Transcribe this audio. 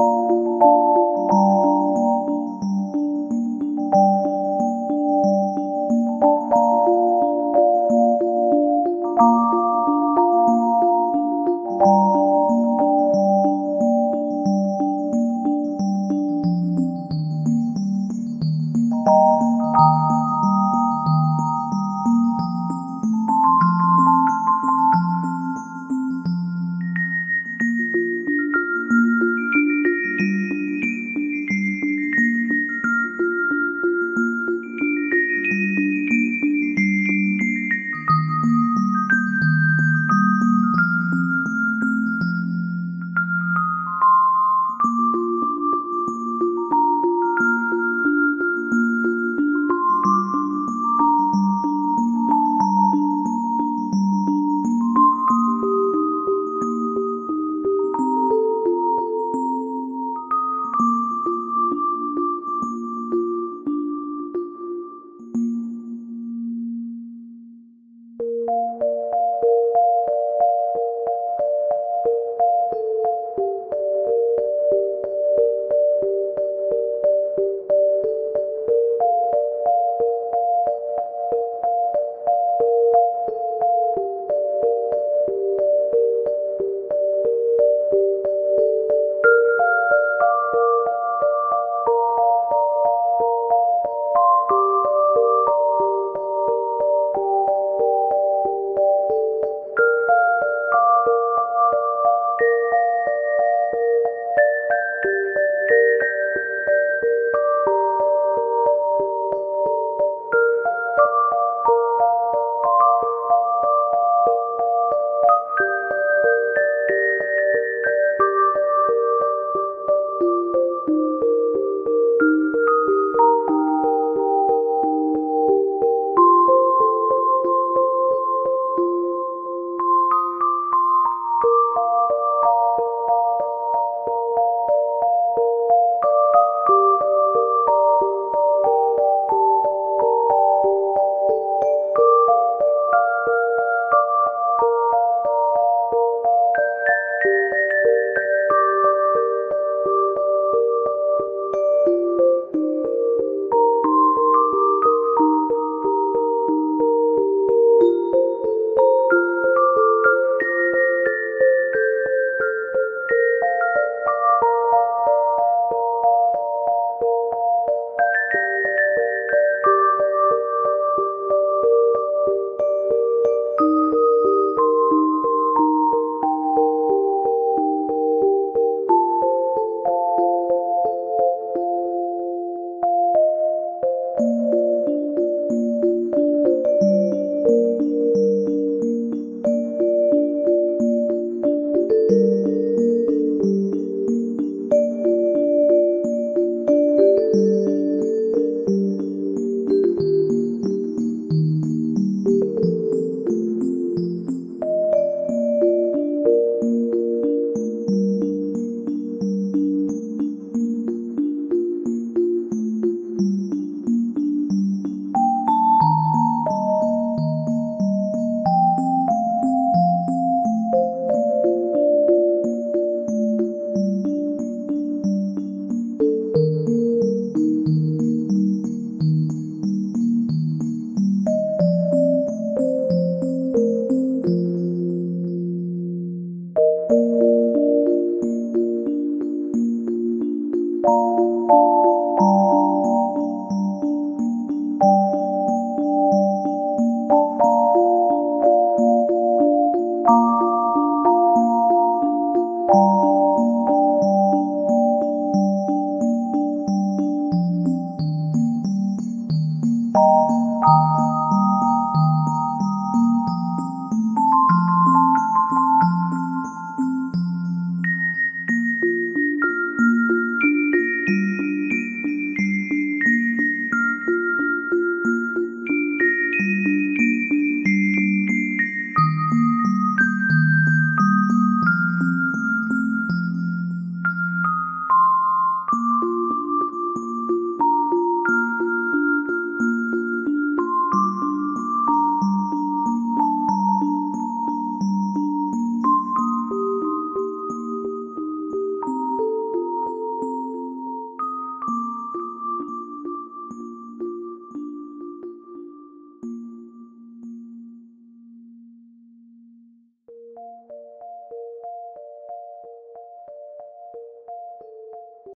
you.